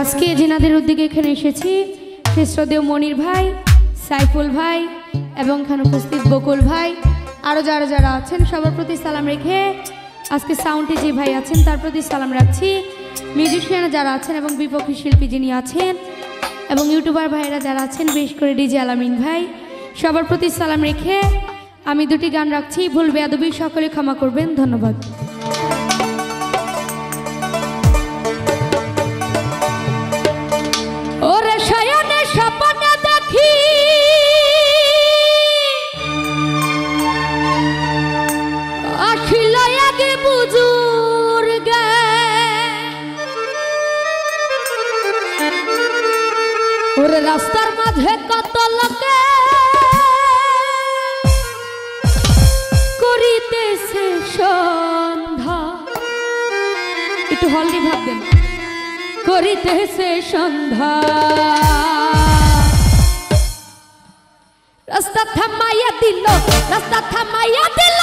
আজকে জেনাদের উদ্যোগে এখানে এসেছি। শ্রেষ্ঠদেব মনির ভাই, সাইফুল ভাই এবং এখানে উপস্থিত বকুল ভাই। আরও যারা যারা আছেন, সবার প্রতি সালাম রেখে আজকে সাউন্ডে যে ভাই আছেন, তার প্রতি সালাম রাখছি। মিউজিশিয়ান যারা আছেন এবং বিপক্ষী শিল্পী যিনি আছেন এবং ইউটিউবার ভাইয়েরা যারা আছেন বেশ করে ডিজে আলামিন ভাই, সবার প্রতি সালাম রেখে আমি দুটি গান রাখছি। ভুল বেয়াদবি সকলে ক্ষমা করবেন। ধন্যবাদ। ওরে রাস্তার মাঝে কত লোকে করিতেছে সন্ধ্যা। একটু হলদি ভাববেন করিতেছে সন্ধ্যা। রাস্তা থামাইয়া দিল, রাস্তা থামাইয়া দিল।